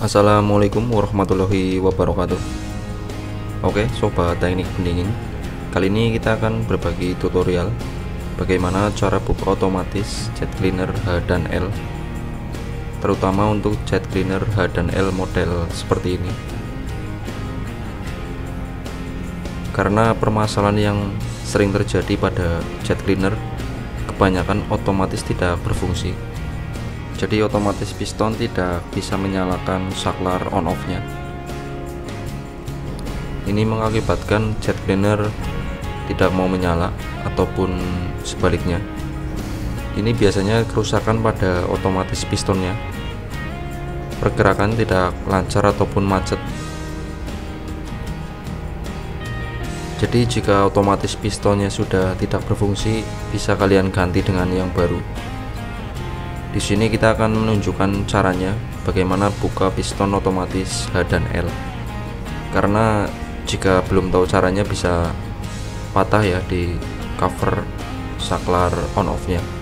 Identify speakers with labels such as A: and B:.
A: Assalamualaikum warahmatullahi wabarakatuh. Oke sobat teknik pendingin Kali ini kita akan berbagi tutorial Bagaimana cara buka otomatis jet cleaner H dan L Terutama untuk jet cleaner H dan L model seperti ini. Karena permasalahan yang sering terjadi pada jet cleaner Kebanyakan otomatis tidak berfungsi jadi otomatis piston tidak bisa menyalakan saklar on off nya ini mengakibatkan jet cleaner tidak mau menyala ataupun sebaliknya. Ini biasanya kerusakan pada otomatis pistonnya. Pergerakan tidak lancar ataupun macet. Jadi jika otomatis pistonnya sudah tidak berfungsi bisa kalian ganti dengan yang baru di sini kita akan menunjukkan caranya bagaimana buka piston otomatis H dan L. Karena jika belum tahu caranya bisa patah ya di cover saklar on off-nya.